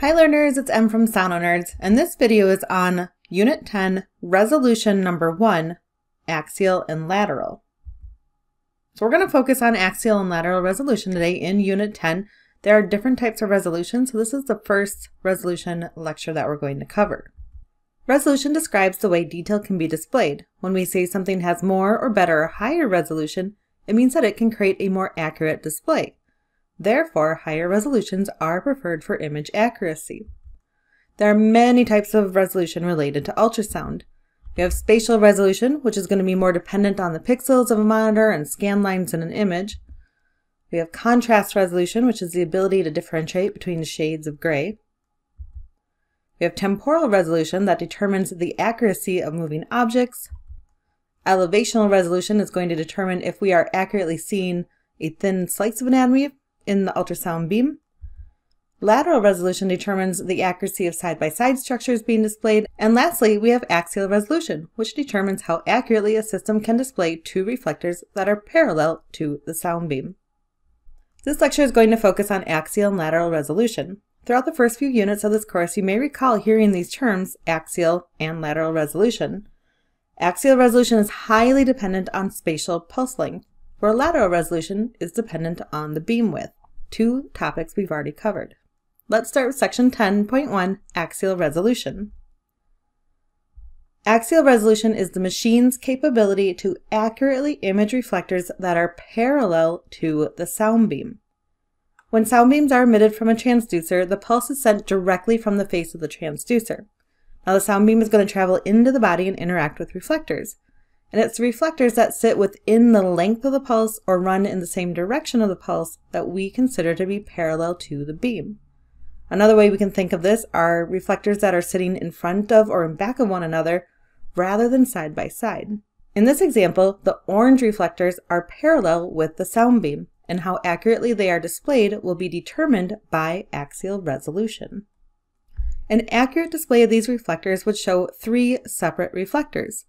Hi learners, it's Em from Sononerds, and this video is on Unit 10, Resolution Number 1, Axial and Lateral. So we're going to focus on axial and lateral resolution today in Unit 10. There are different types of resolution, so this is the first resolution lecture that we're going to cover. Resolution describes the way detail can be displayed. When we say something has more or better or higher resolution, it means that it can create a more accurate display. Therefore, higher resolutions are preferred for image accuracy. There are many types of resolution related to ultrasound. We have spatial resolution, which is going to be more dependent on the pixels of a monitor and scan lines in an image. We have contrast resolution, which is the ability to differentiate between shades of gray. We have temporal resolution that determines the accuracy of moving objects. Elevational resolution is going to determine if we are accurately seeing a thin slice of anatomy in the ultrasound beam. Lateral resolution determines the accuracy of side-by-side -side structures being displayed. And lastly, we have axial resolution, which determines how accurately a system can display two reflectors that are parallel to the sound beam. This lecture is going to focus on axial and lateral resolution. Throughout the first few units of this course, you may recall hearing these terms, axial and lateral resolution. Axial resolution is highly dependent on spatial pulse length, where lateral resolution is dependent on the beam width, two topics we've already covered. Let's start with section 10.1, axial resolution. Axial resolution is the machine's capability to accurately image reflectors that are parallel to the sound beam. When sound beams are emitted from a transducer, the pulse is sent directly from the face of the transducer. Now the sound beam is going to travel into the body and interact with reflectors. And it's the reflectors that sit within the length of the pulse or run in the same direction of the pulse that we consider to be parallel to the beam. Another way we can think of this are reflectors that are sitting in front of or in back of one another rather than side by side. In this example, the orange reflectors are parallel with the sound beam, and how accurately they are displayed will be determined by axial resolution. An accurate display of these reflectors would show three separate reflectors.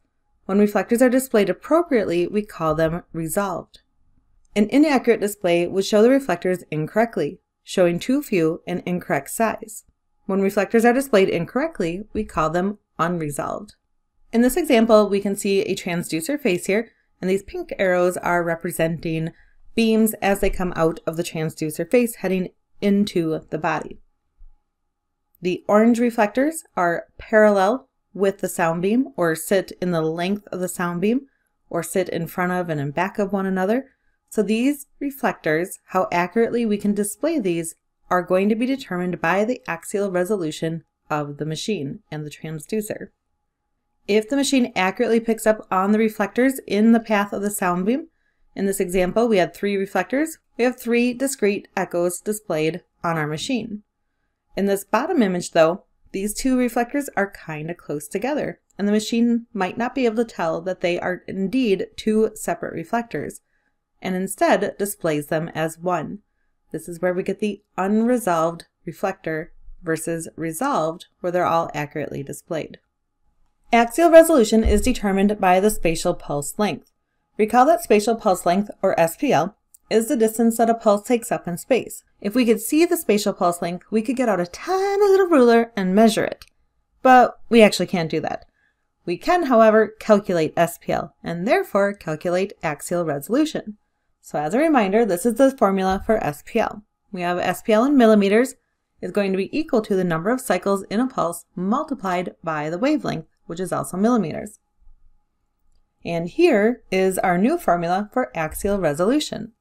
When reflectors are displayed appropriately, we call them resolved. An inaccurate display would show the reflectors incorrectly, showing too few and incorrect size. When reflectors are displayed incorrectly, we call them unresolved. In this example, we can see a transducer face here, and these pink arrows are representing beams as they come out of the transducer face heading into the body. The orange reflectors are parallel with the sound beam or sit in the length of the sound beam or sit in front of and in back of one another, so these reflectors, how accurately we can display these, are going to be determined by the axial resolution of the machine and the transducer. If the machine accurately picks up on the reflectors in the path of the sound beam, in this example we had three reflectors, we have three discrete echoes displayed on our machine. In this bottom image though, these two reflectors are kind of close together, and the machine might not be able to tell that they are indeed two separate reflectors, and instead displays them as one. This is where we get the unresolved reflector versus resolved, where they're all accurately displayed. Axial resolution is determined by the spatial pulse length. Recall that spatial pulse length, or SPL, is the distance that a pulse takes up in space. If we could see the spatial pulse length, we could get out a tiny little ruler and measure it. But we actually can't do that. We can, however, calculate SPL, and therefore calculate axial resolution. So as a reminder, this is the formula for SPL. We have SPL in millimeters is going to be equal to the number of cycles in a pulse multiplied by the wavelength, which is also millimeters. And here is our new formula for axial resolution.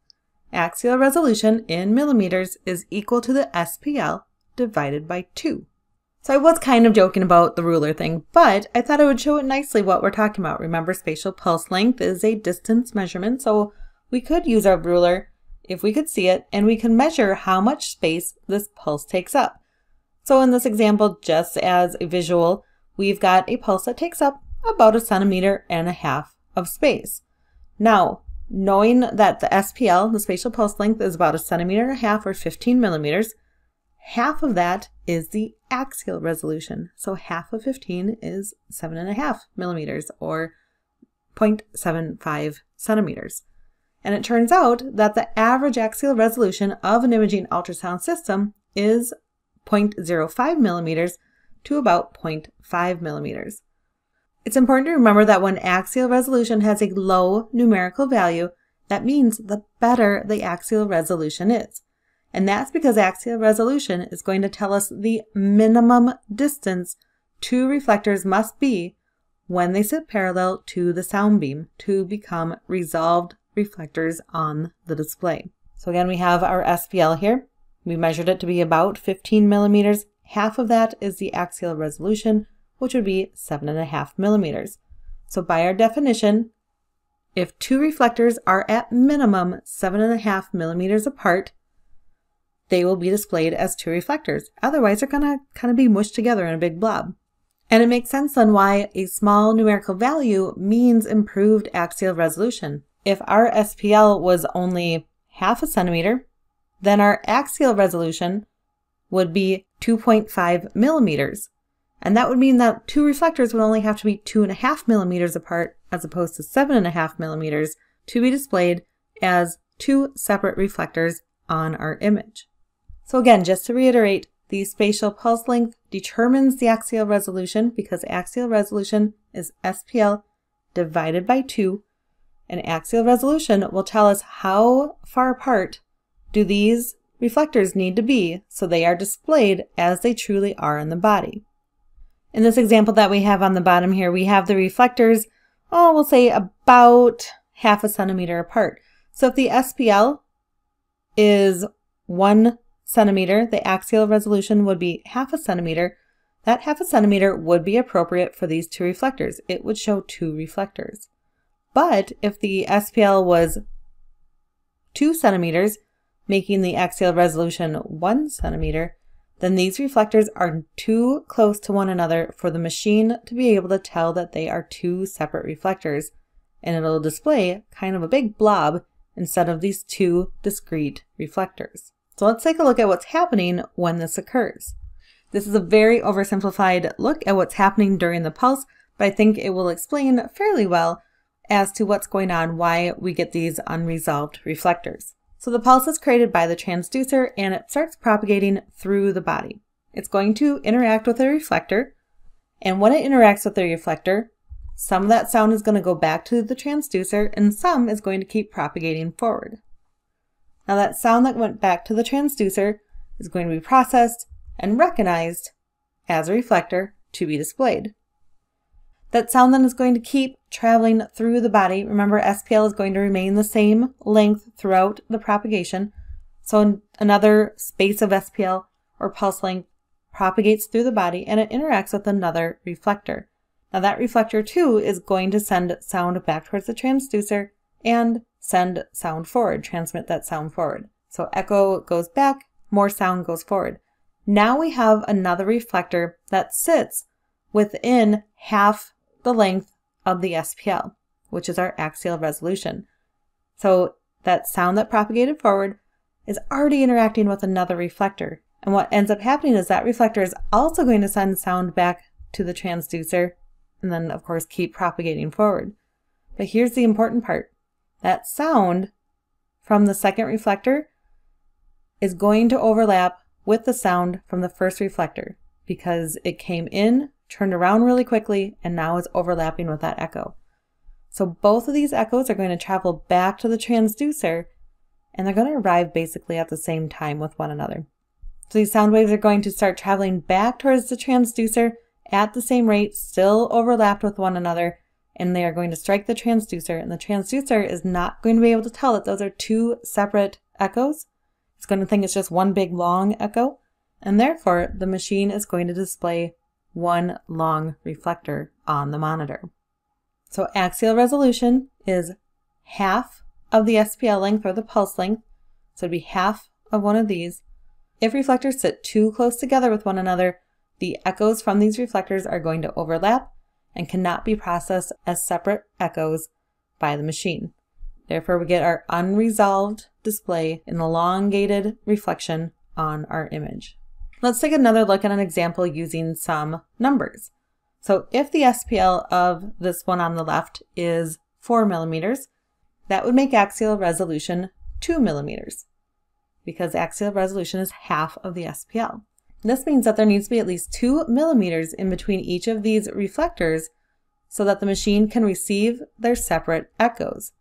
Axial resolution in millimeters is equal to the SPL divided by 2. So I was kind of joking about the ruler thing, but I thought I would show it nicely what we're talking about. Remember, spatial pulse length is a distance measurement, so we could use our ruler if we could see it, and we can measure how much space this pulse takes up. So in this example, just as a visual, we've got a pulse that takes up about a centimeter and a half of space. Now, knowing that the SPL, the spatial pulse length, is about a centimeter and a half or 15 millimeters, half of that is the axial resolution. So half of 15 is seven and a half millimeters or 0.75 centimeters. And it turns out that the average axial resolution of an imaging ultrasound system is 0.05 millimeters to about 0.5 millimeters. It's important to remember that when axial resolution has a low numerical value, that means the better the axial resolution is. And that's because axial resolution is going to tell us the minimum distance two reflectors must be when they sit parallel to the sound beam to become resolved reflectors on the display. So again, we have our SPL here. We measured it to be about 15 millimeters. Half of that is the axial resolution, which would be seven and a half millimeters. So by our definition, if two reflectors are at minimum seven and a half millimeters apart, they will be displayed as two reflectors. Otherwise, they're going to kind of be mushed together in a big blob. And it makes sense then why a small numerical value means improved axial resolution. If our SPL was only half a centimeter, then our axial resolution would be 2.5 millimeters. And that would mean that two reflectors would only have to be two and a half millimeters apart as opposed to seven and a half millimeters to be displayed as two separate reflectors on our image. So again, just to reiterate, the spatial pulse length determines the axial resolution because axial resolution is SPL divided by 2. And axial resolution will tell us how far apart do these reflectors need to be so they are displayed as they truly are in the body. In this example that we have on the bottom here, we have the reflectors, oh, we'll say about half a centimeter apart. So if the SPL is one centimeter, the axial resolution would be half a centimeter. That half a centimeter would be appropriate for these two reflectors. It would show two reflectors. But if the SPL was two centimeters, making the axial resolution one centimeter, then these reflectors are too close to one another for the machine to be able to tell that they are two separate reflectors, and it'll display kind of a big blob instead of these two discrete reflectors. So let's take a look at what's happening when this occurs. This is a very oversimplified look at what's happening during the pulse, but I think it will explain fairly well as to what's going on, why we get these unresolved reflectors. So the pulse is created by the transducer and it starts propagating through the body. It's going to interact with a reflector, and when it interacts with the reflector, some of that sound is going to go back to the transducer and some is going to keep propagating forward. Now that sound that went back to the transducer is going to be processed and recognized as a reflector to be displayed. That sound then is going to keep traveling through the body. Remember, SPL is going to remain the same length throughout the propagation. So another space of SPL or pulse length propagates through the body and it interacts with another reflector. Now that reflector too is going to send sound back towards the transducer and send sound forward, transmit that sound forward. So echo goes back, more sound goes forward. Now we have another reflector that sits within half the length of the SPL, which is our axial resolution. So that sound that propagated forward is already interacting with another reflector. And what ends up happening is that reflector is also going to send sound back to the transducer and then, of course, keep propagating forward. But here's the important part. That sound from the second reflector is going to overlap with the sound from the first reflector because it came in turned around really quickly, and now is overlapping with that echo. So both of these echoes are going to travel back to the transducer, and they're going to arrive basically at the same time with one another. So these sound waves are going to start traveling back towards the transducer at the same rate, still overlapped with one another, and they are going to strike the transducer, and the transducer is not going to be able to tell that those are two separate echoes. It's going to think it's just one big long echo, and therefore the machine is going to display one long reflector on the monitor. So axial resolution is half of the SPL length or the pulse length, so it'd be half of one of these. If reflectors sit too close together with one another, the echoes from these reflectors are going to overlap and cannot be processed as separate echoes by the machine. Therefore, we get our unresolved display in elongated reflection on our image. Let's take another look at an example using some numbers. So if the SPL of this one on the left is 4 millimeters, that would make axial resolution 2 millimeters because axial resolution is half of the SPL. This means that there needs to be at least two millimeters in between each of these reflectors so that the machine can receive their separate echoes.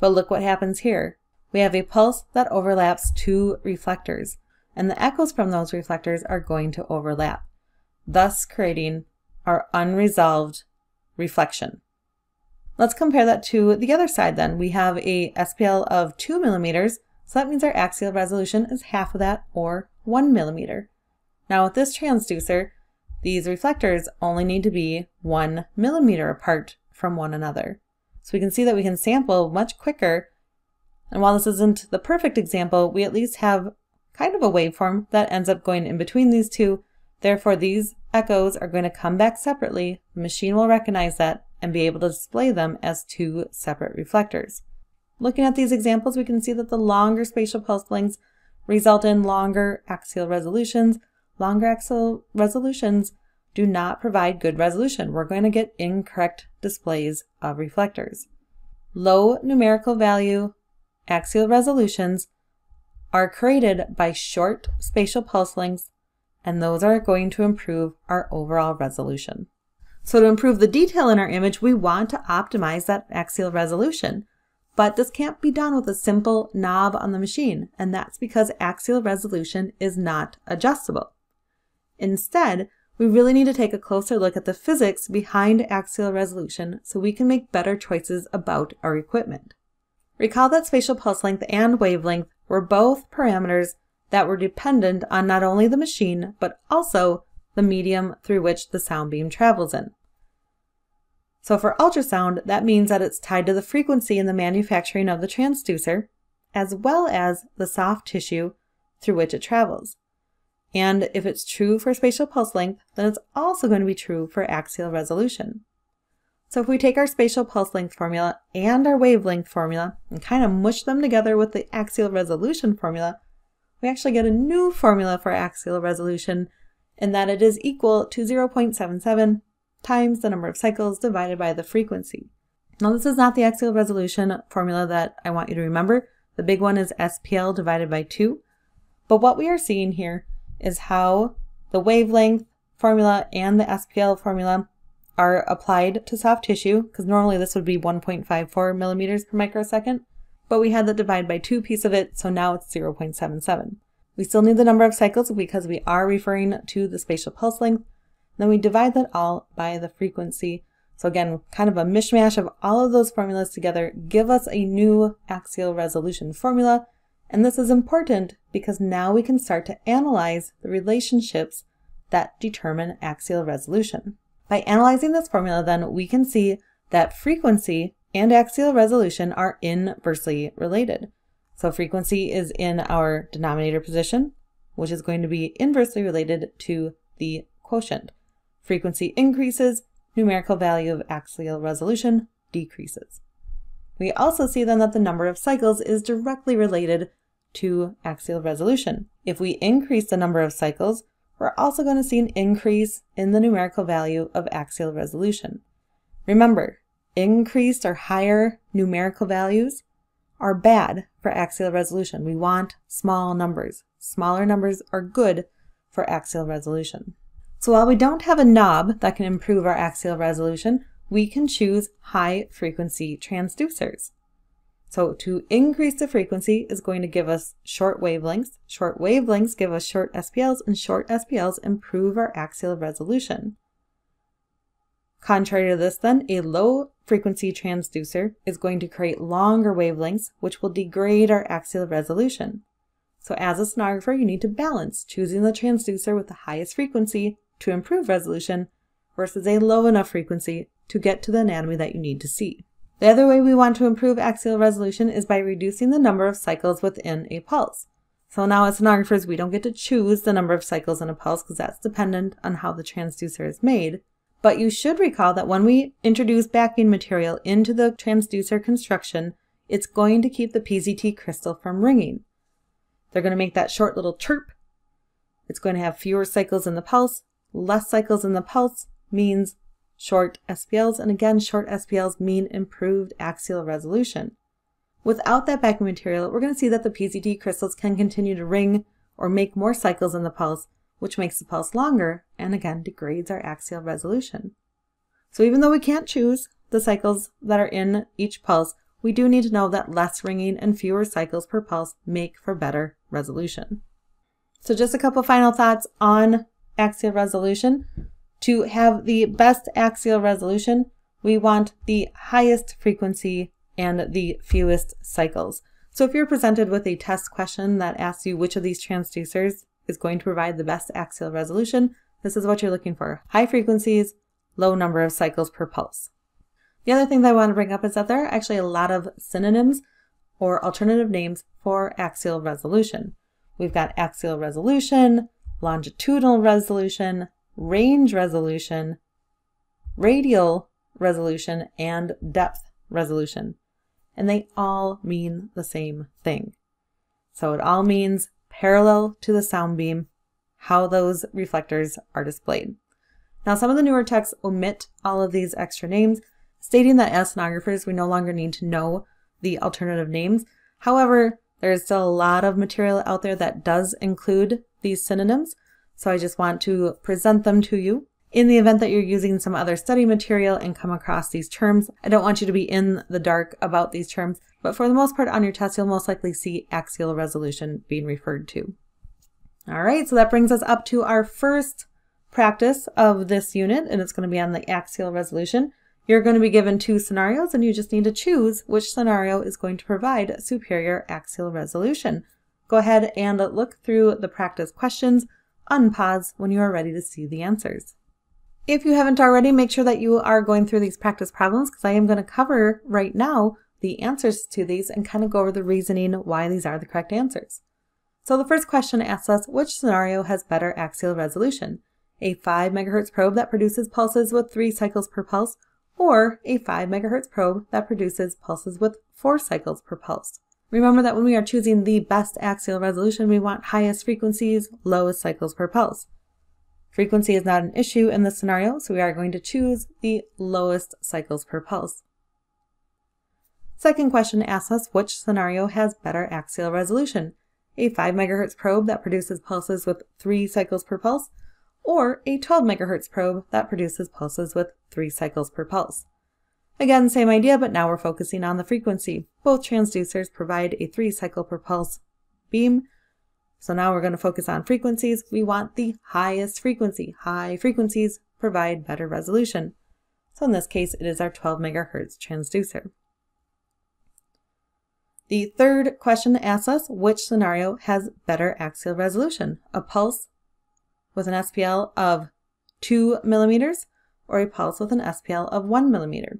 But look what happens here. We have a pulse that overlaps two reflectors, and the echoes from those reflectors are going to overlap, thus creating our unresolved reflection. Let's compare that to the other side then. We have a SPL of 2 millimeters, so that means our axial resolution is half of that, or 1 millimeter. Now with this transducer, these reflectors only need to be 1 millimeter apart from one another. So we can see that we can sample much quicker. And while this isn't the perfect example, we at least have kind of a waveform that ends up going in between these two. Therefore, these echoes are going to come back separately. The machine will recognize that and be able to display them as two separate reflectors. Looking at these examples, we can see that the longer spatial pulse lengths result in longer axial resolutions. Longer axial resolutions do not provide good resolution. We're going to get incorrect displays of reflectors. Low numerical value axial resolutions are created by short spatial pulse lengths, and those are going to improve our overall resolution. So to improve the detail in our image, we want to optimize that axial resolution. But this can't be done with a simple knob on the machine, and that's because axial resolution is not adjustable. Instead, we really need to take a closer look at the physics behind axial resolution so we can make better choices about our equipment. Recall that spatial pulse length and wavelength were both parameters that were dependent on not only the machine, but also the medium through which the sound beam travels in. So for ultrasound, that means that it's tied to the frequency in the manufacturing of the transducer, as well as the soft tissue through which it travels. And if it's true for spatial pulse length, then it's also going to be true for axial resolution. So if we take our spatial pulse length formula and our wavelength formula and kind of mush them together with the axial resolution formula, we actually get a new formula for axial resolution in that it is equal to 0.77 times the number of cycles divided by the frequency. Now this is not the axial resolution formula that I want you to remember. The big one is SPL divided by 2. But what we are seeing here is how the wavelength formula and the SPL formula are applied to soft tissue, because normally this would be 1.54 millimeters per microsecond, but we had the divide by 2 piece of it, so now it's 0.77. We still need the number of cycles because we are referring to the spatial pulse length, then we divide that all by the frequency. So again, kind of a mishmash of all of those formulas together give us a new axial resolution formula. And this is important because now we can start to analyze the relationships that determine axial resolution. By analyzing this formula, then we can see that frequency and axial resolution are inversely related. So frequency is in our denominator position, which is going to be inversely related to the quotient. Frequency increases, numerical value of axial resolution decreases. We also see then that the number of cycles is directly related to axial resolution. If we increase the number of cycles, we're also going to see an increase in the numerical value of axial resolution. Remember, increased or higher numerical values are bad for axial resolution. We want small numbers. Smaller numbers are good for axial resolution. So while we don't have a knob that can improve our axial resolution, we can choose high frequency transducers. So to increase the frequency is going to give us short wavelengths. Short wavelengths give us short SPLs and short SPLs improve our axial resolution. Contrary to this then, a low frequency transducer is going to create longer wavelengths, which will degrade our axial resolution. So as a sonographer, you need to balance choosing the transducer with the highest frequency to improve resolution versus a low enough frequency to get to the anatomy that you need to see. The other way we want to improve axial resolution is by reducing the number of cycles within a pulse. So now as sonographers, we don't get to choose the number of cycles in a pulse because that's dependent on how the transducer is made. But you should recall that when we introduce backing material into the transducer construction, it's going to keep the PZT crystal from ringing. They're going to make that short little chirp. It's going to have fewer cycles in the pulse, Less cycles in the pulse means short SPLs, and again, short SPLs mean improved axial resolution. Without that backing material, we're going to see that the PZT crystals can continue to ring or make more cycles in the pulse, which makes the pulse longer and again degrades our axial resolution. So even though we can't choose the cycles that are in each pulse, we do need to know that less ringing and fewer cycles per pulse make for better resolution. So just a couple final thoughts on axial resolution. To have the best axial resolution, we want the highest frequency and the fewest cycles. So if you're presented with a test question that asks you which of these transducers is going to provide the best axial resolution, this is what you're looking for. High frequencies, low number of cycles per pulse. The other thing that I want to bring up is that there are actually a lot of synonyms or alternative names for axial resolution. We've got axial resolution, longitudinal resolution, range resolution, radial resolution, and depth resolution. And they all mean the same thing. So it all means parallel to the sound beam, how those reflectors are displayed. Now, some of the newer texts omit all of these extra names stating that as sonographers, we no longer need to know the alternative names. However, there is still a lot of material out there that does include these synonyms, so I just want to present them to you. In the event that you're using some other study material and come across these terms, I don't want you to be in the dark about these terms, but for the most part on your test, you'll most likely see axial resolution being referred to. All right, so that brings us up to our first practice of this unit, and it's going to be on the axial resolution. You're going to be given two scenarios and you just need to choose which scenario is going to provide superior axial resolution. Go ahead and look through the practice questions, unpause when you are ready to see the answers. If you haven't already, make sure that you are going through these practice problems because I am going to cover right now the answers to these and kind of go over the reasoning why these are the correct answers. So the first question asks us, which scenario has better axial resolution? A 5 megahertz probe that produces pulses with 3 cycles per pulse or a 5 megahertz probe that produces pulses with 4 cycles per pulse. Remember that when we are choosing the best axial resolution, we want highest frequencies, lowest cycles per pulse. Frequency is not an issue in this scenario, so we are going to choose the lowest cycles per pulse. Second question asks us which scenario has better axial resolution, a 5 megahertz probe that produces pulses with 3 cycles per pulse, or a 12 megahertz probe that produces pulses with 3 cycles per pulse. Again, same idea, but now we're focusing on the frequency. Both transducers provide a 3 cycle per pulse beam, so now we're going to focus on frequencies. We want the highest frequency. High frequencies provide better resolution. So in this case, it is our 12 megahertz transducer. The third question asks us which scenario has better axial resolution, a pulse with an SPL of 2 millimeters or a pulse with an SPL of 1 millimeter.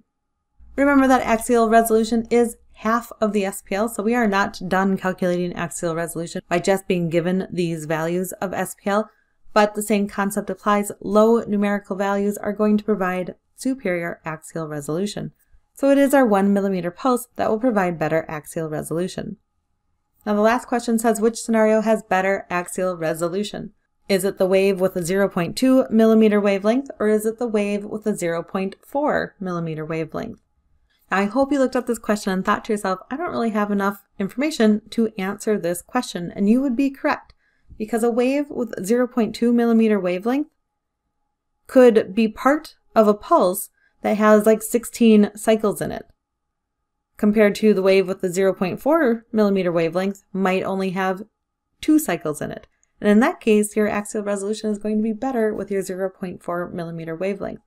Remember that axial resolution is half of the SPL, so we are not done calculating axial resolution by just being given these values of SPL, but the same concept applies. Low numerical values are going to provide superior axial resolution. So it is our 1 millimeter pulse that will provide better axial resolution. Now the last question says which scenario has better axial resolution? Is it the wave with a 0.2 millimeter wavelength or is it the wave with a 0.4 millimeter wavelength? I hope you looked up this question and thought to yourself, I don't really have enough information to answer this question. And you would be correct because a wave with 0.2 millimeter wavelength could be part of a pulse that has like 16 cycles in it compared to the wave with the 0.4 millimeter wavelength might only have two cycles in it. And in that case, your axial resolution is going to be better with your 0.4 millimeter wavelength.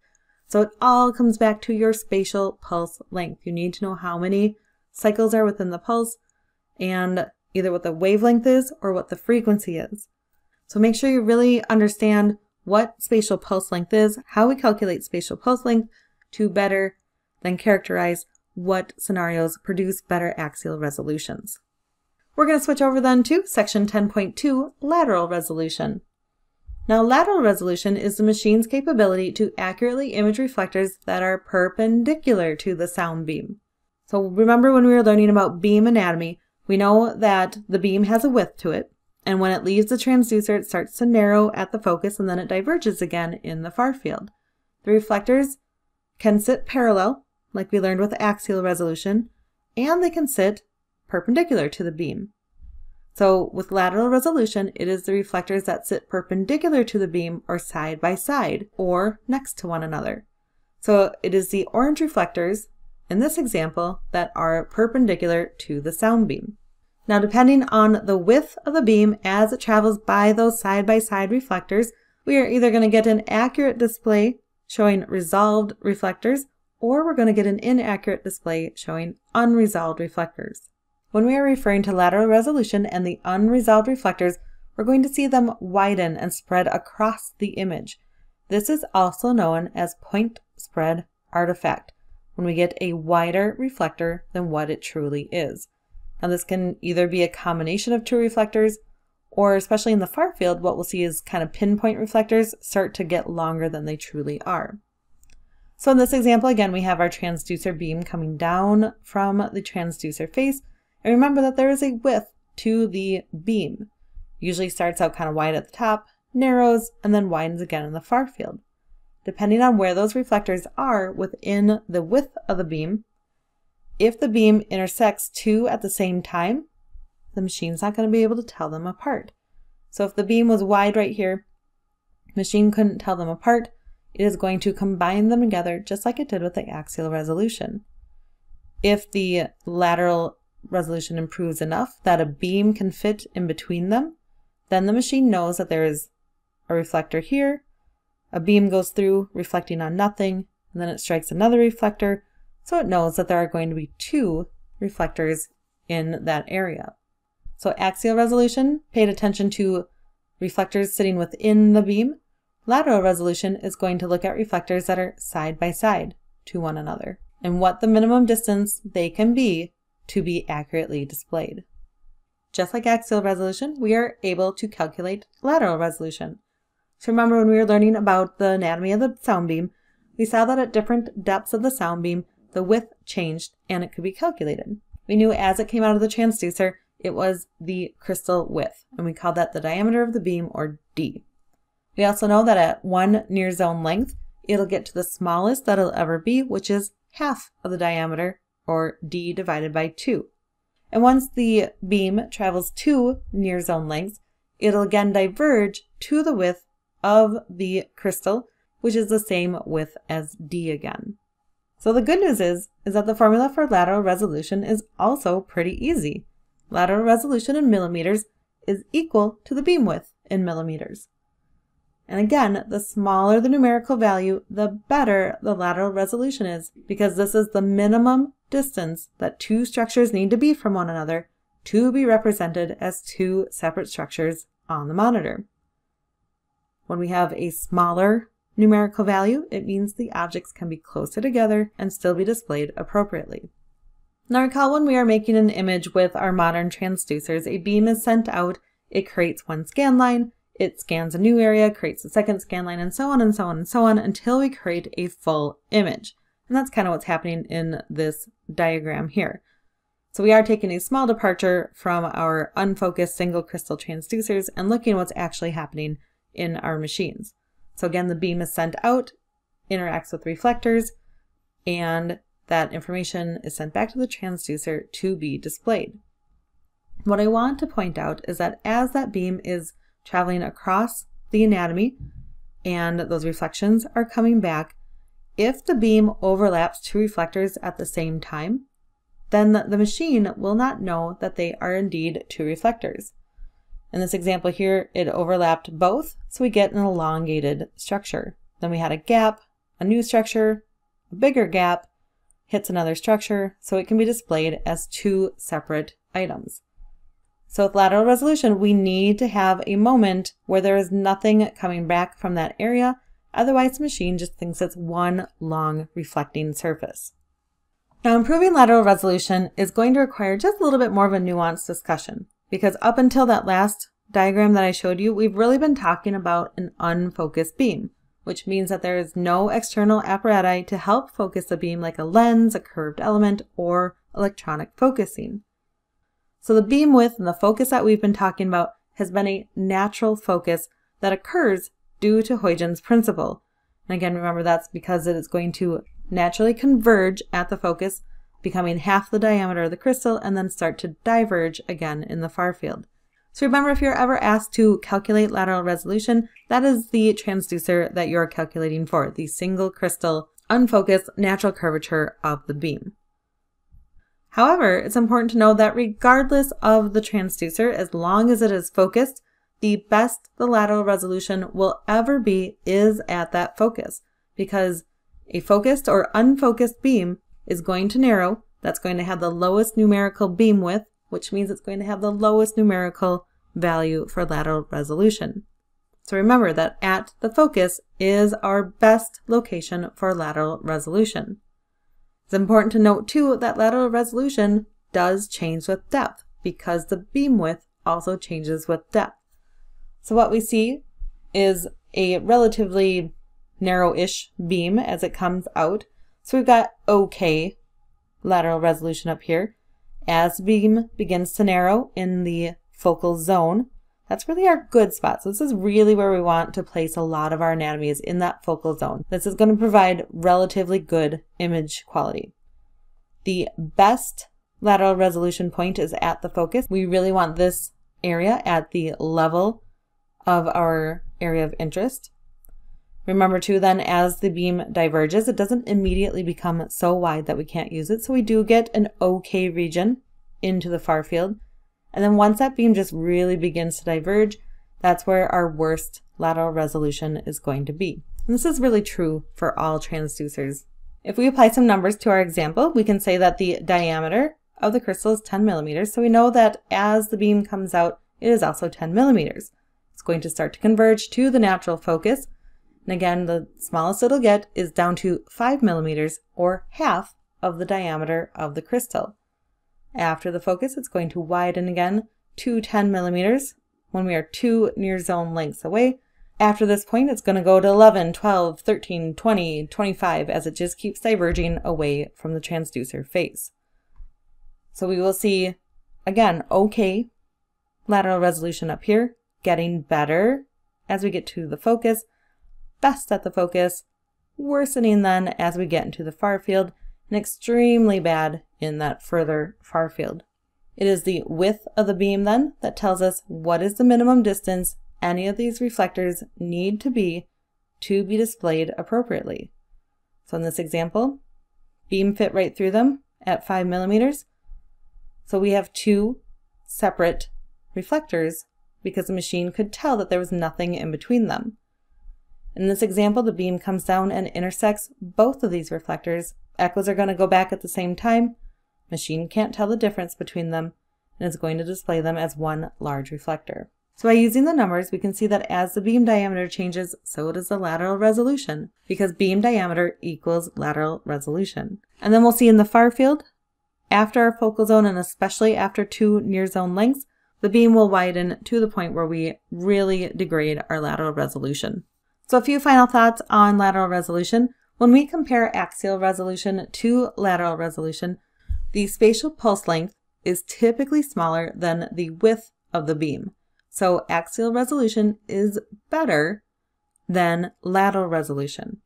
So it all comes back to your spatial pulse length. You need to know how many cycles are within the pulse and either what the wavelength is or what the frequency is. So make sure you really understand what spatial pulse length is, how we calculate spatial pulse length to better then characterize what scenarios produce better axial resolutions. We're going to switch over then to section 10.2, lateral resolution. Now lateral resolution is the machine's capability to accurately image reflectors that are perpendicular to the sound beam. So remember when we were learning about beam anatomy, we know that the beam has a width to it, and when it leaves the transducer, it starts to narrow at the focus and then it diverges again in the far field. The reflectors can sit parallel, like we learned with axial resolution, and they can sit perpendicular to the beam. So with lateral resolution, it is the reflectors that sit perpendicular to the beam or side by side or next to one another. So it is the orange reflectors in this example that are perpendicular to the sound beam. Now depending on the width of the beam as it travels by those side by side reflectors, we are either going to get an accurate display showing resolved reflectors or we're going to get an inaccurate display showing unresolved reflectors. When we are referring to lateral resolution and the unresolved reflectors, we're going to see them widen and spread across the image. This is also known as point spread artifact, when we get a wider reflector than what it truly is. Now this can either be a combination of two reflectors, or especially in the far field, what we'll see is kind of pinpoint reflectors start to get longer than they truly are. So in this example, again, we have our transducer beam coming down from the transducer face, and remember that there is a width to the beam. Usually starts out kind of wide at the top, narrows, and then widens again in the far field. Depending on where those reflectors are within the width of the beam, if the beam intersects two at the same time, the machine's not going to be able to tell them apart. So if the beam was wide right here, machine couldn't tell them apart, it is going to combine them together just like it did with the axial resolution. If the lateral resolution improves enough that a beam can fit in between them, then the machine knows that there is a reflector here, a beam goes through reflecting on nothing, and then it strikes another reflector, so it knows that there are going to be two reflectors in that area. So axial resolution paid attention to reflectors sitting within the beam. Lateral resolution is going to look at reflectors that are side by side to one another and what the minimum distance they can be to be accurately displayed. Just like axial resolution, we are able to calculate lateral resolution. So remember when we were learning about the anatomy of the sound beam, we saw that at different depths of the sound beam, the width changed and it could be calculated. We knew as it came out of the transducer, it was the crystal width, and we called that the diameter of the beam, or D. We also know that at one near zone length, it'll get to the smallest that it'll ever be, which is half of the diameter or d divided by 2. And once the beam travels two near zone lengths, it'll again diverge to the width of the crystal, which is the same width as d again. So the good news is, is that the formula for lateral resolution is also pretty easy. Lateral resolution in millimeters is equal to the beam width in millimeters. And again, the smaller the numerical value, the better the lateral resolution is, because this is the minimum distance that two structures need to be from one another to be represented as two separate structures on the monitor. When we have a smaller numerical value, it means the objects can be closer together and still be displayed appropriately. Now recall when we are making an image with our modern transducers, a beam is sent out, it creates one scan line, it scans a new area, creates a second scan line, and so on and so on and so on until we create a full image. And that's kind of what's happening in this diagram here. So we are taking a small departure from our unfocused single crystal transducers and looking what's actually happening in our machines. So again, the beam is sent out, interacts with reflectors, and that information is sent back to the transducer to be displayed. What I want to point out is that as that beam is traveling across the anatomy and those reflections are coming back, if the beam overlaps two reflectors at the same time, then the machine will not know that they are indeed two reflectors. In this example here, it overlapped both, so we get an elongated structure. Then we had a gap, a new structure, a bigger gap, hits another structure, so it can be displayed as two separate items. So with lateral resolution, we need to have a moment where there is nothing coming back from that area. Otherwise, the machine just thinks it's one long reflecting surface. Now, improving lateral resolution is going to require just a little bit more of a nuanced discussion because up until that last diagram that I showed you, we've really been talking about an unfocused beam, which means that there is no external apparatus to help focus the beam like a lens, a curved element, or electronic focusing. So the beam width and the focus that we've been talking about has been a natural focus that occurs due to Huygens principle. And again, remember that's because it is going to naturally converge at the focus, becoming half the diameter of the crystal, and then start to diverge again in the far field. So remember, if you're ever asked to calculate lateral resolution, that is the transducer that you're calculating for, the single crystal, unfocused natural curvature of the beam. However, it's important to know that regardless of the transducer, as long as it is focused, the best the lateral resolution will ever be is at that focus because a focused or unfocused beam is going to narrow. That's going to have the lowest numerical beam width, which means it's going to have the lowest numerical value for lateral resolution. So remember that at the focus is our best location for lateral resolution. It's important to note too that lateral resolution does change with depth because the beam width also changes with depth. So what we see is a relatively narrow-ish beam as it comes out. So we've got okay lateral resolution up here. As the beam begins to narrow in the focal zone, that's really our good spot. So this is really where we want to place a lot of our anatomy is in that focal zone. This is going to provide relatively good image quality. The best lateral resolution point is at the focus. We really want this area at the level of our area of interest. Remember too then as the beam diverges, it doesn't immediately become so wide that we can't use it. So we do get an okay region into the far field. And then once that beam just really begins to diverge, that's where our worst lateral resolution is going to be. And this is really true for all transducers. If we apply some numbers to our example, we can say that the diameter of the crystal is 10 millimeters. So we know that as the beam comes out, it is also 10 millimeters. It's going to start to converge to the natural focus. And again, the smallest it'll get is down to 5 millimeters or half of the diameter of the crystal. After the focus, it's going to widen again to 10 millimeters when we are two near zone lengths away. After this point, it's going to go to 11, 12, 13, 20, 25 as it just keeps diverging away from the transducer face. So we will see, again, okay lateral resolution up here, getting better as we get to the focus, best at the focus, worsening then as we get into the far field, and extremely bad in that further far field. It is the width of the beam then that tells us what is the minimum distance any of these reflectors need to be to be displayed appropriately. So in this example, beam fit right through them at 5 millimeters. So we have two separate reflectors because the machine could tell that there was nothing in between them. In this example, the beam comes down and intersects both of these reflectors. Echoes are going to go back at the same time. Machine can't tell the difference between them and is going to display them as one large reflector. So by using the numbers, we can see that as the beam diameter changes, so does the lateral resolution, because beam diameter equals lateral resolution. And then we'll see in the far field, after our focal zone and especially after two near zone lengths, the beam will widen to the point where we really degrade our lateral resolution. So a few final thoughts on lateral resolution. When we compare axial resolution to lateral resolution, the spatial pulse length is typically smaller than the width of the beam. So axial resolution is better than lateral resolution.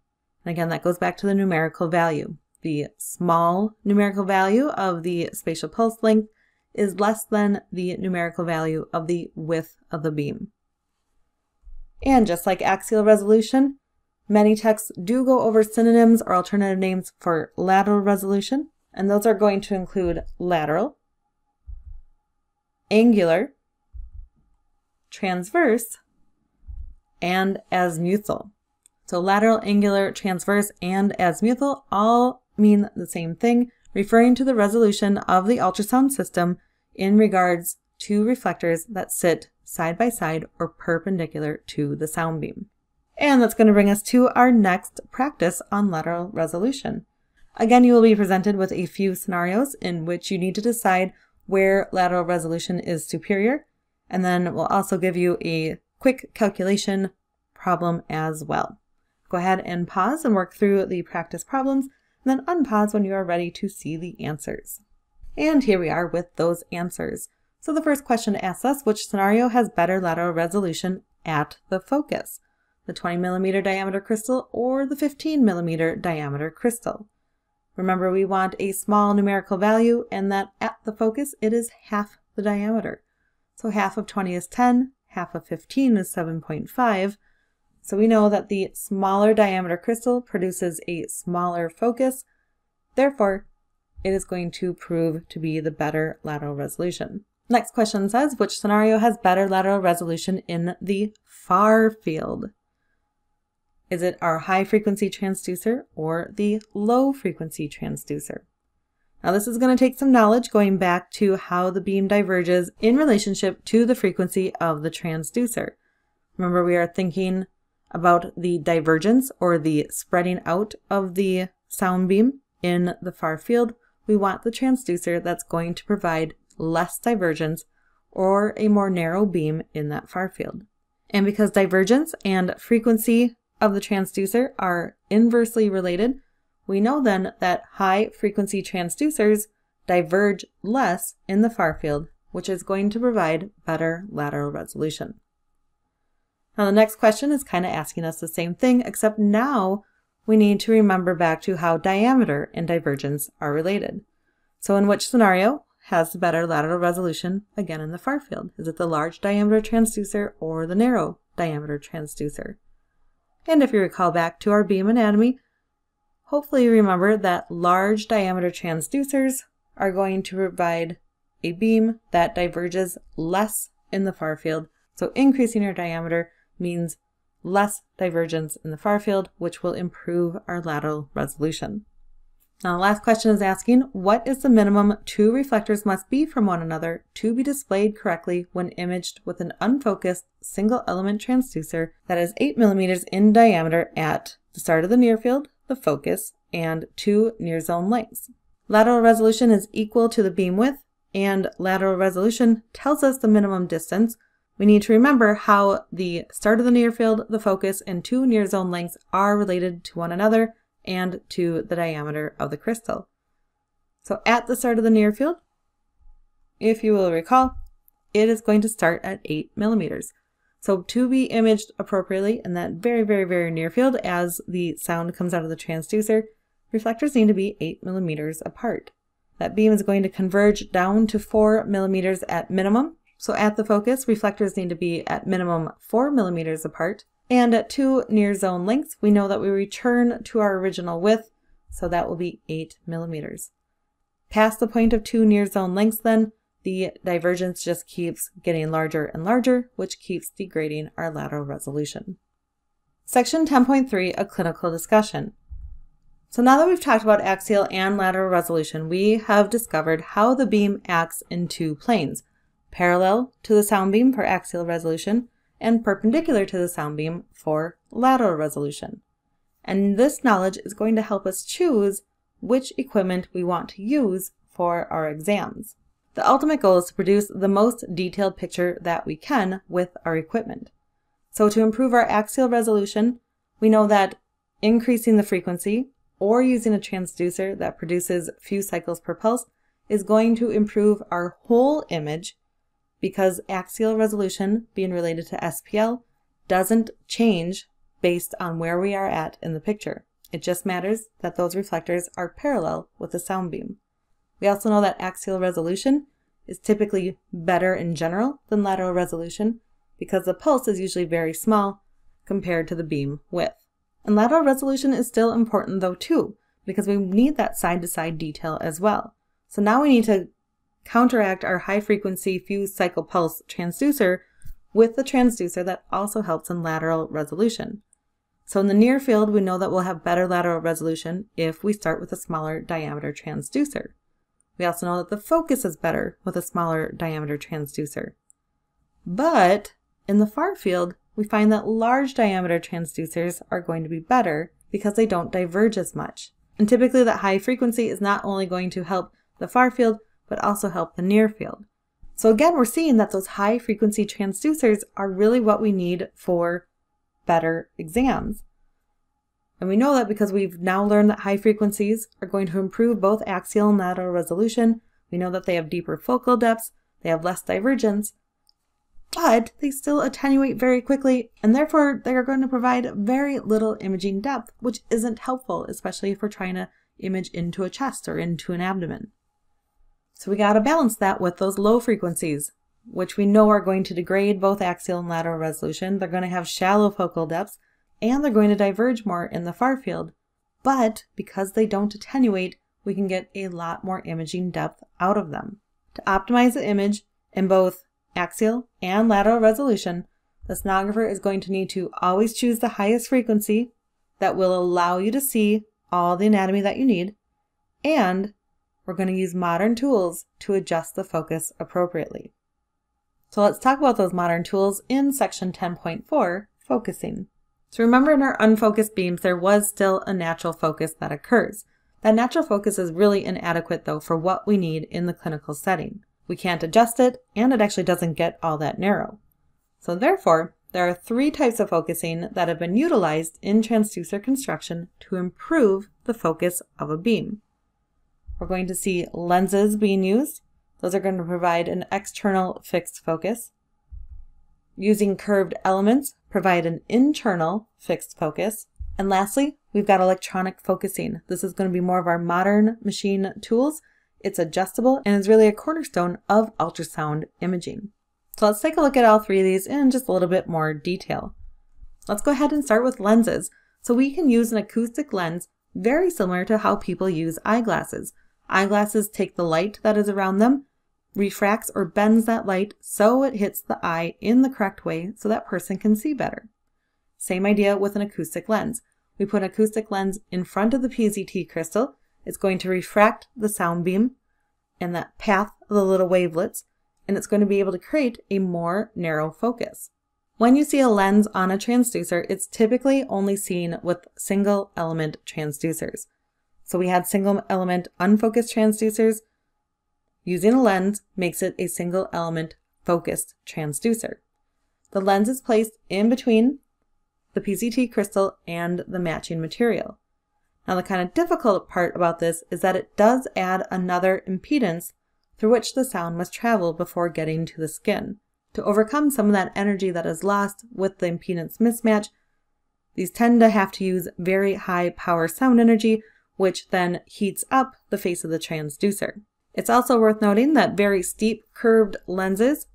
And again, that goes back to the numerical value. The small numerical value of the spatial pulse length is less than the numerical value of the width of the beam. And just like axial resolution, many texts do go over synonyms or alternative names for lateral resolution, and those are going to include lateral, angular, transverse, and azimuthal. So lateral, angular, transverse, and azimuthal all mean the same thing, referring to the resolution of the ultrasound system in regards to reflectors that sit side by side or perpendicular to the sound beam. And that's going to bring us to our next practice on lateral resolution. Again, you will be presented with a few scenarios in which you need to decide where lateral resolution is superior, and then we'll also give you a quick calculation problem as well. Go ahead and pause and work through the practice problems, and then unpause when you are ready to see the answers. And here we are with those answers. So the first question asks us which scenario has better lateral resolution at the focus, the 20 millimeter diameter crystal or the 15 millimeter diameter crystal. Remember we want a small numerical value and that at the focus it is half the diameter. So half of 20 is 10, half of 15 is 7.5. So we know that the smaller diameter crystal produces a smaller focus. Therefore, it is going to prove to be the better lateral resolution. Next question says, which scenario has better lateral resolution in the far field? Is it our high frequency transducer or the low frequency transducer? Now this is going to take some knowledge going back to how the beam diverges in relationship to the frequency of the transducer. Remember we are thinking about the divergence or the spreading out of the sound beam in the far field. We want the transducer that's going to provide less divergence or a more narrow beam in that far field. And because divergence and frequency of the transducer are inversely related, we know then that high frequency transducers diverge less in the far field, which is going to provide better lateral resolution. Now the next question is kind of asking us the same thing, except now we need to remember back to how diameter and divergence are related. So in which scenario has the better lateral resolution again in the far field? Is it the large diameter transducer or the narrow diameter transducer? And if you recall back to our beam anatomy, hopefully you remember that large diameter transducers are going to provide a beam that diverges less in the far field. So increasing your diameter means less divergence in the far field, which will improve our lateral resolution. Now the last question is asking, what is the minimum two reflectors must be from one another to be displayed correctly when imaged with an unfocused single element transducer that is 8 millimeters in diameter at the start of the near field, the focus, and two near zone lengths. Lateral resolution is equal to the beam width, and lateral resolution tells us the minimum distance. We need to remember how the start of the near field, the focus, and two near zone lengths are related to one another and to the diameter of the crystal. So at the start of the near field, if you will recall, it is going to start at 8 millimeters. So to be imaged appropriately in that very, very, very near field as the sound comes out of the transducer, reflectors need to be 8 millimeters apart. That beam is going to converge down to 4 millimeters at minimum. So at the focus, reflectors need to be at minimum 4 millimeters apart. And at two near zone lengths, we know that we return to our original width, so that will be 8 millimeters. Past the point of two near zone lengths then, the divergence just keeps getting larger and larger, which keeps degrading our lateral resolution. Section 10.3, a clinical discussion. So now that we've talked about axial and lateral resolution, we have discovered how the beam acts in two planes, parallel to the sound beam for axial resolution and perpendicular to the sound beam for lateral resolution. And this knowledge is going to help us choose which equipment we want to use for our exams. The ultimate goal is to produce the most detailed picture that we can with our equipment. So to improve our axial resolution, we know that increasing the frequency or using a transducer that produces few cycles per pulse is going to improve our whole image because axial resolution, being related to SPL, doesn't change based on where we are at in the picture. It just matters that those reflectors are parallel with the sound beam. We also know that axial resolution is typically better in general than lateral resolution because the pulse is usually very small compared to the beam width. And lateral resolution is still important though too, because we need that side-to-side -side detail as well. So now we need to counteract our high frequency fused cycle pulse transducer with the transducer that also helps in lateral resolution. So in the near field, we know that we'll have better lateral resolution if we start with a smaller diameter transducer. We also know that the focus is better with a smaller diameter transducer. But in the far field, we find that large diameter transducers are going to be better because they don't diverge as much. And typically that high frequency is not only going to help the far field, but also help the near field. So again, we're seeing that those high frequency transducers are really what we need for better exams. And we know that because we've now learned that high frequencies are going to improve both axial and lateral resolution. We know that they have deeper focal depths, they have less divergence, but they still attenuate very quickly, and therefore they are going to provide very little imaging depth, which isn't helpful, especially if we're trying to image into a chest or into an abdomen. So we got to balance that with those low frequencies. which we know are going to degrade both axial and lateral resolution. They're going to have shallow focal depths, and they're going to diverge more in the far field. But because they don't attenuate, we can get a lot more imaging depth out of them. To optimize the image in both axial and lateral resolution, the sonographer is going to need to always choose the highest frequency that will allow you to see all the anatomy that you need, and we're going to use modern tools to adjust the focus appropriately. So let's talk about those modern tools in section 10.4, focusing. So remember in our unfocused beams, there was still a natural focus that occurs. That natural focus is really inadequate though for what we need in the clinical setting. We can't adjust it, and it actually doesn't get all that narrow. So therefore, there are three types of focusing that have been utilized in transducer construction to improve the focus of a beam. We're going to see lenses being used. Those are going to provide an external fixed focus. Using curved elements, provide an internal fixed focus. And lastly, we've got electronic focusing. This is going to be more of our modern machine tools. It's adjustable and is really a cornerstone of ultrasound imaging. So let's take a look at all three of these in just a little bit more detail. Let's go ahead and start with lenses. So we can use an acoustic lens very similar to how people use eyeglasses. Eyeglasses take the light that is around them, refracts or bends that light so it hits the eye in the correct way so that person can see better. Same idea with an acoustic lens. We put an acoustic lens in front of the PZT crystal. It's going to refract the sound beam and that path of the little wavelets, and it's going to be able to create a more narrow focus. When you see a lens on a transducer, it's typically only seen with single element transducers. So we had single element unfocused transducers. Using a lens makes it a single element focused transducer. The lens is placed in between the PZT crystal and the matching material. Now the kind of difficult part about this is that it does add another impedance through which the sound must travel before getting to the skin. To overcome some of that energy that is lost with the impedance mismatch, these tend to have to use very high power sound energy which then heats up the face of the transducer. It's also worth noting that very steep curved lenses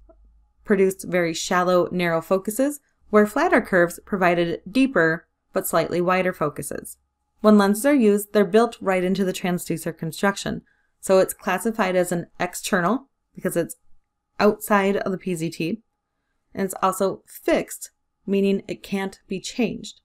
produced very shallow, narrow focuses, where flatter curves provided deeper but slightly wider focuses. When lenses are used, they're built right into the transducer construction, so it's classified as an external because it's outside of the PZT, and it's also fixed, meaning it can't be changed.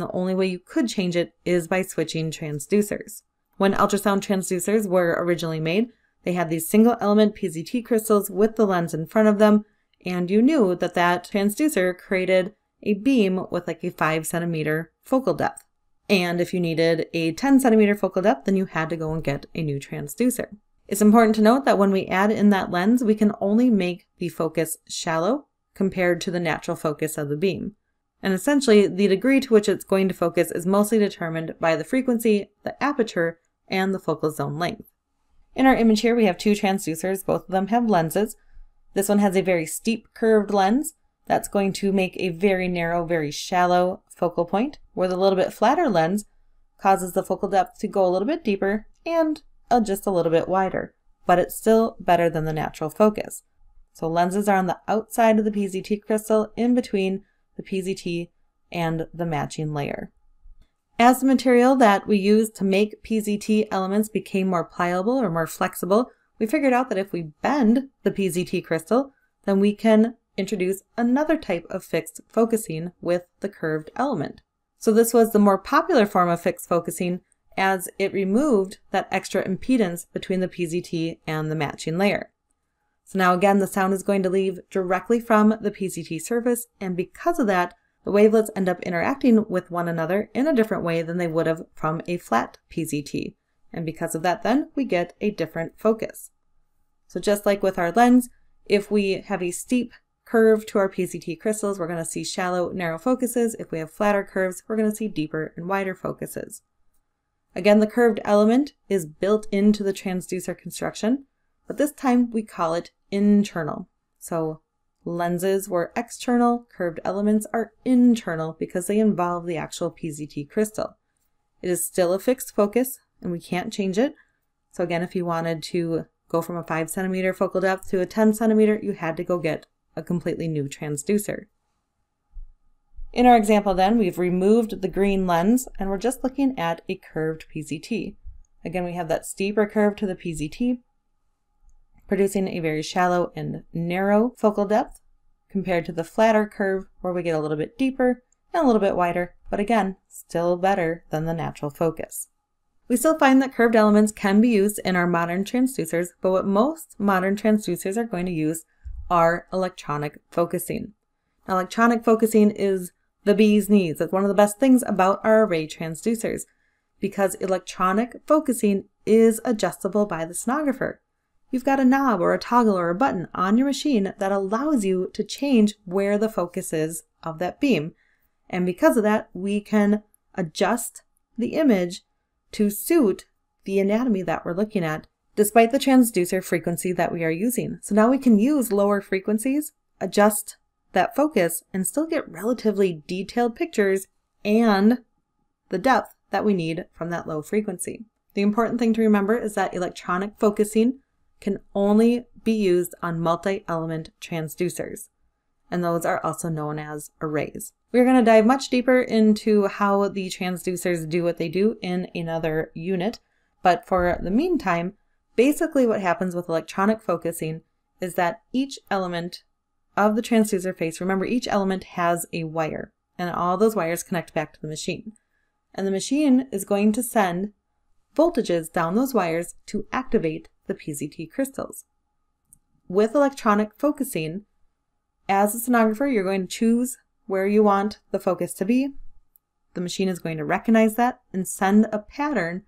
And the only way you could change it is by switching transducers. When ultrasound transducers were originally made, they had these single element PZT crystals with the lens in front of them, and you knew that that transducer created a beam with like a 5 centimeter focal depth. And if you needed a 10 centimeter focal depth, then you had to go and get a new transducer. It's important to note that when we add in that lens, we can only make the focus shallow compared to the natural focus of the beam. And essentially, the degree to which it's going to focus is mostly determined by the frequency, the aperture, and the focal zone length. In our image here, we have two transducers. Both of them have lenses. This one has a very steep curved lens. That's going to make a very narrow, very shallow focal point, where the little bit flatter lens causes the focal depth to go a little bit deeper and uh, just a little bit wider. But it's still better than the natural focus. So lenses are on the outside of the PZT crystal in between the PZT, and the matching layer. As the material that we used to make PZT elements became more pliable or more flexible, we figured out that if we bend the PZT crystal, then we can introduce another type of fixed focusing with the curved element. So this was the more popular form of fixed focusing as it removed that extra impedance between the PZT and the matching layer. So now again, the sound is going to leave directly from the PZT surface, and because of that, the wavelets end up interacting with one another in a different way than they would have from a flat PZT. And because of that, then we get a different focus. So just like with our lens, if we have a steep curve to our PZT crystals, we're going to see shallow, narrow focuses. If we have flatter curves, we're going to see deeper and wider focuses. Again, the curved element is built into the transducer construction, but this time we call it internal. So lenses were external, curved elements are internal because they involve the actual PZT crystal. It is still a fixed focus and we can't change it. So again, if you wanted to go from a 5 centimeter focal depth to a 10 centimeter, you had to go get a completely new transducer. In our example then, we've removed the green lens and we're just looking at a curved PZT. Again, we have that steeper curve to the PZT, producing a very shallow and narrow focal depth compared to the flatter curve where we get a little bit deeper and a little bit wider, but again, still better than the natural focus. We still find that curved elements can be used in our modern transducers, but what most modern transducers are going to use are electronic focusing. Now, electronic focusing is the bee's knees. It's one of the best things about our array transducers because electronic focusing is adjustable by the sonographer. You've got a knob or a toggle or a button on your machine that allows you to change where the focus is of that beam. And because of that, we can adjust the image to suit the anatomy that we're looking at, despite the transducer frequency that we are using. So now we can use lower frequencies, adjust that focus, and still get relatively detailed pictures and the depth that we need from that low frequency. The important thing to remember is that electronic focusing can only be used on multi-element transducers, and those are also known as arrays. We're going to dive much deeper into how the transducers do what they do in another unit, but for the meantime, basically what happens with electronic focusing is that each element of the transducer face, remember each element has a wire, and all those wires connect back to the machine. And the machine is going to send voltages down those wires to activate the PZT crystals. With electronic focusing, as a sonographer, you're going to choose where you want the focus to be. The machine is going to recognize that and send a pattern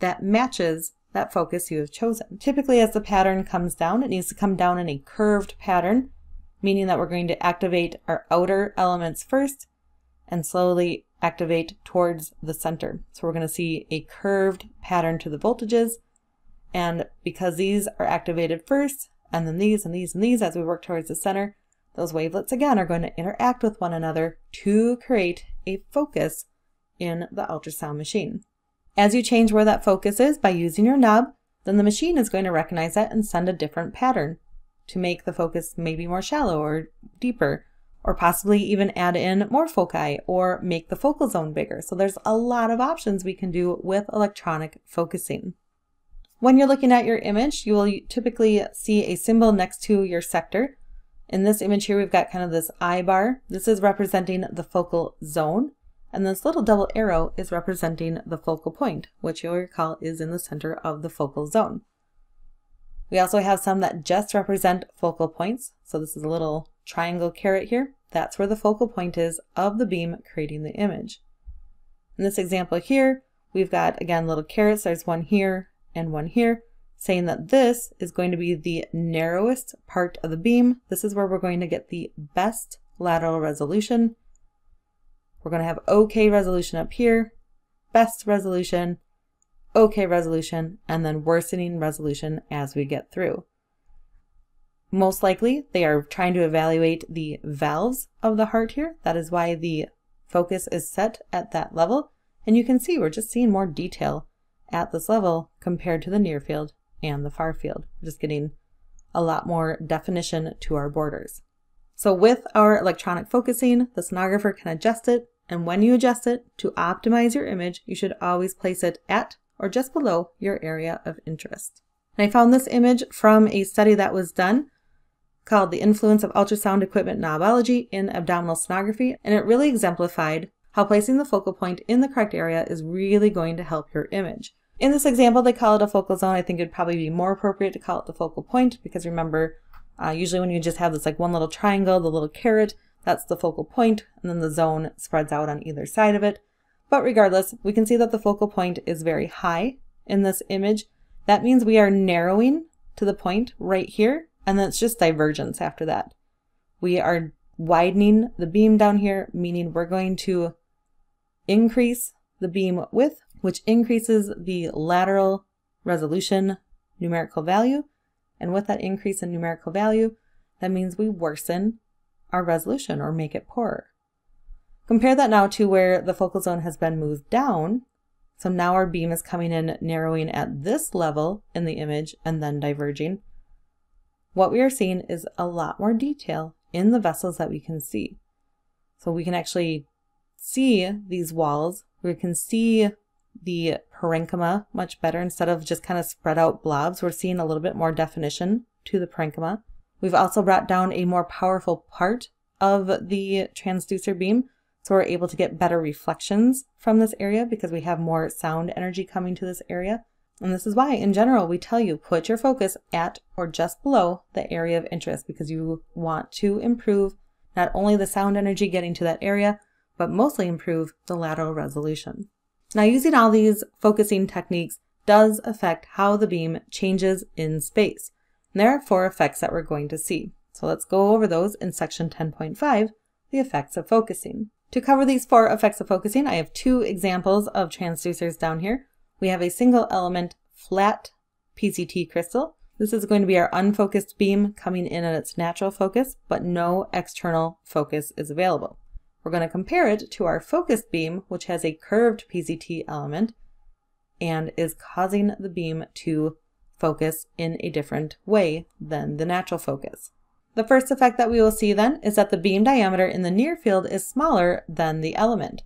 that matches that focus you have chosen. Typically, as the pattern comes down, it needs to come down in a curved pattern, meaning that we're going to activate our outer elements first and slowly activate towards the center. So we're going to see a curved pattern to the voltages. And because these are activated first, and then these and these and these as we work towards the center, those wavelets again are going to interact with one another to create a focus in the ultrasound machine. As you change where that focus is by using your knob, then the machine is going to recognize that and send a different pattern to make the focus maybe more shallow or deeper, or possibly even add in more foci or make the focal zone bigger. So there's a lot of options we can do with electronic focusing. When you're looking at your image, you will typically see a symbol next to your sector. In this image here, we've got kind of this eye bar. This is representing the focal zone. And this little double arrow is representing the focal point, which you'll recall is in the center of the focal zone. We also have some that just represent focal points. So this is a little triangle caret here. That's where the focal point is of the beam creating the image. In this example here, we've got, again, little carets. There's one here and one here saying that this is going to be the narrowest part of the beam. This is where we're going to get the best lateral resolution. We're going to have OK resolution up here, best resolution, OK resolution, and then worsening resolution as we get through. Most likely, they are trying to evaluate the valves of the heart here. That is why the focus is set at that level. And you can see we're just seeing more detail at this level compared to the near field and the far field. We're just getting a lot more definition to our borders. So with our electronic focusing, the sonographer can adjust it, and when you adjust it to optimize your image, you should always place it at or just below your area of interest. And I found this image from a study that was done called The Influence of Ultrasound Equipment Knobology in Abdominal Sonography, and it really exemplified how placing the focal point in the correct area is really going to help your image. In this example, they call it a focal zone. I think it'd probably be more appropriate to call it the focal point because remember, uh, usually when you just have this like one little triangle, the little caret, that's the focal point, and then the zone spreads out on either side of it. But regardless, we can see that the focal point is very high in this image. That means we are narrowing to the point right here, and that's just divergence after that. We are widening the beam down here, meaning we're going to increase the beam width which increases the lateral resolution numerical value. And with that increase in numerical value, that means we worsen our resolution or make it poorer. Compare that now to where the focal zone has been moved down. So now our beam is coming in narrowing at this level in the image and then diverging. What we are seeing is a lot more detail in the vessels that we can see. So we can actually see these walls. We can see the parenchyma much better instead of just kind of spread out blobs. We're seeing a little bit more definition to the parenchyma. We've also brought down a more powerful part of the transducer beam, so we're able to get better reflections from this area because we have more sound energy coming to this area. And this is why, in general, we tell you put your focus at or just below the area of interest because you want to improve not only the sound energy getting to that area, but mostly improve the lateral resolution. Now, using all these focusing techniques does affect how the beam changes in space. And there are four effects that we're going to see. So let's go over those in section 10.5, the effects of focusing. To cover these four effects of focusing, I have two examples of transducers down here. We have a single element flat PZT crystal. This is going to be our unfocused beam coming in at its natural focus, but no external focus is available. We're going to compare it to our focused beam, which has a curved PZT element and is causing the beam to focus in a different way than the natural focus. The first effect that we will see then is that the beam diameter in the near field is smaller than the element.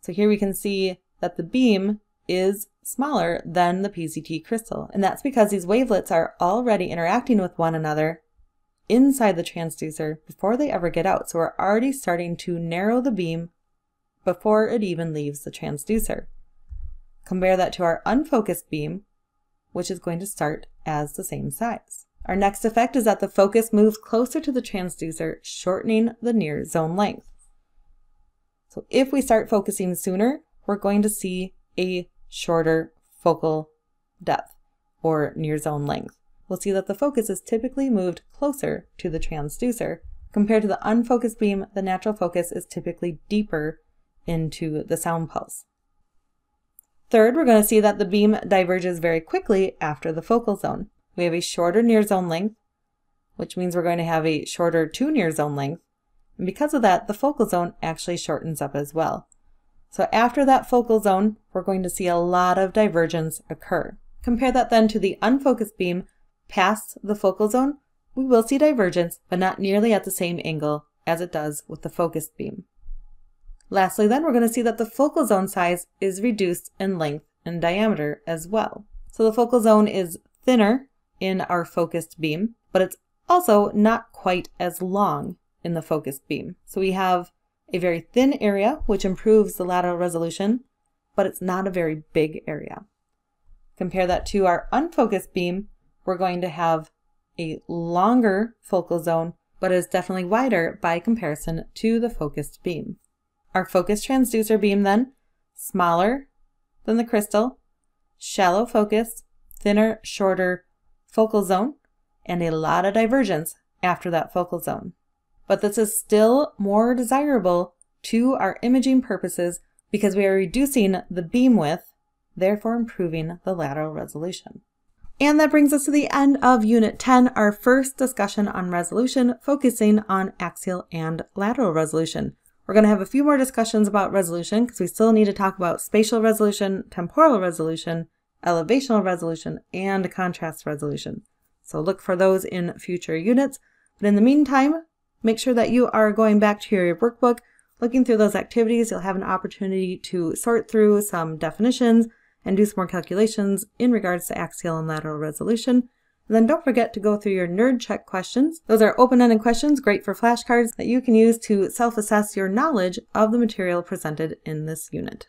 So here we can see that the beam is smaller than the PZT crystal, and that's because these wavelets are already interacting with one another inside the transducer before they ever get out. So we're already starting to narrow the beam before it even leaves the transducer. Compare that to our unfocused beam, which is going to start as the same size. Our next effect is that the focus moves closer to the transducer, shortening the near zone length. So if we start focusing sooner, we're going to see a shorter focal depth or near zone length we'll see that the focus is typically moved closer two the transducer. Compared to the unfocused beam, the natural focus is typically deeper into the sound pulse. Third, we're going to see that the beam diverges very quickly after the focal zone. We have a shorter near zone length, which means we're going to have a shorter to near zone length. And because of that, the focal zone actually shortens up as well. So after that focal zone, we're going to see a lot of divergence occur. Compare that then to the unfocused beam, Past the focal zone, we will see divergence, but not nearly at the same angle as it does with the focused beam. Lastly then, we're going to see that the focal zone size is reduced in length and diameter as well. So the focal zone is thinner in our focused beam, but it's also not quite as long in the focused beam. So we have a very thin area, which improves the lateral resolution, but it's not a very big area. Compare that to our unfocused beam, we're going to have a longer focal zone, but is definitely wider by comparison to the focused beam. Our focused transducer beam then, smaller than the crystal, shallow focus, thinner, shorter focal zone, and a lot of divergence after that focal zone. But this is still more desirable to our imaging purposes because we are reducing the beam width, therefore improving the lateral resolution. And that brings us to the end of Unit 10, our first discussion on resolution, focusing on axial and lateral resolution. We're going to have a few more discussions about resolution because we still need to talk about spatial resolution, temporal resolution, elevational resolution, and contrast resolution. So look for those in future units. But in the meantime, make sure that you are going back to your workbook, looking through those activities. You'll have an opportunity to sort through some definitions, and do some more calculations in regards to axial and lateral resolution. And then don't forget to go through your nerd check questions. Those are open-ended questions, great for flashcards that you can use to self-assess your knowledge of the material presented in this unit.